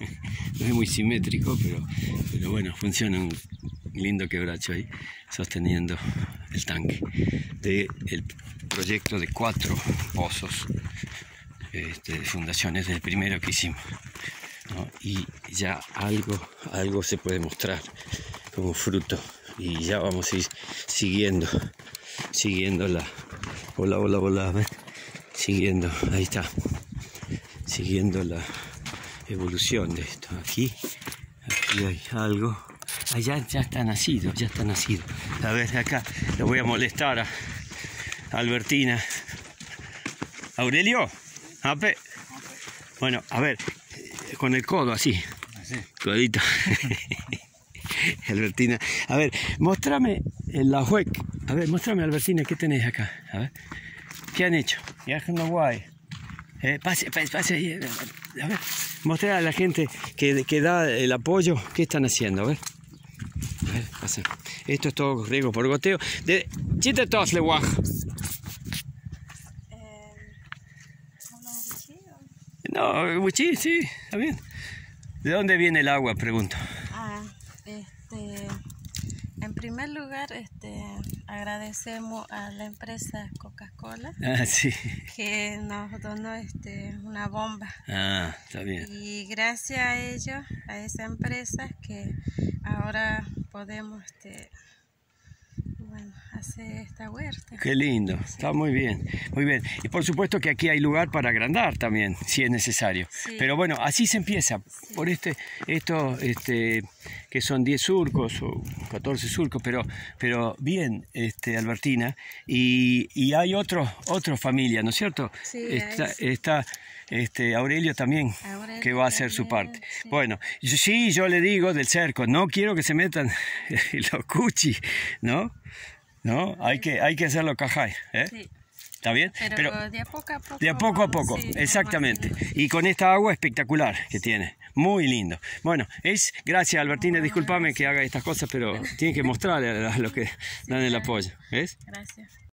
no es muy simétrico, pero, bueno, funciona un lindo quebracho ahí, sosteniendo el tanque del proyecto de cuatro pozos este, de fundaciones, del primero que hicimos. Y ya algo, algo se puede mostrar como fruto y ya vamos a ir siguiendo, siguiendo la, hola, hola, hola, siguiendo, ahí está, siguiendo la evolución de esto. Aquí, aquí hay algo. Allá ya está nacido, ya está nacido. A ver, acá le voy a molestar a Albertina. Aurelio, ape. Bueno, a ver, con el codo así. Codito. Albertina. A ver, mostrame la huec. A ver, mostrame, Albertina, ¿qué tenés acá? A ver. ¿Qué han hecho? Ya no guay. Eh, pase, pase, pase ahí. A ver, mostrar a la gente que, que, da el apoyo. ¿Qué están haciendo? A ver. A ver, pasa. Esto es todo riego por goteo. De, chiste todos le guaj. No, sí, sí, está bien. ¿De dónde viene el agua? Pregunto. Ah, este, primer lugar, este, agradecemos a la empresa Coca-Cola ah, sí. que nos donó este, una bomba. Ah, está bien. Y gracias a ellos, a esa empresa, que ahora podemos este, bueno, hace esta huerta. Qué lindo, está muy bien, muy bien. Y por supuesto que aquí hay lugar para agrandar también, si es necesario. Pero bueno, así se empieza, por este, esto, este, que son 10 surcos o 14 surcos, pero, pero bien, este, Albertina, y, y hay otro, otra familia, ¿no es cierto? Sí, está, está este, Aurelio también, que va a hacer su parte. Bueno, sí, yo le digo del cerco, no quiero que se metan los cuchis, ¿no? ¿No? Hay que, hay que hacerlo cajay, ¿eh? ¿Está bien? Pero, de a poco a poco. De a poco a poco, exactamente. Y con esta agua espectacular que tiene. Muy lindo. Bueno, es, gracias Albertina, discúlpame que haga estas cosas, pero tiene que mostrarle a los que dan el apoyo. ¿Ves? Gracias.